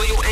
where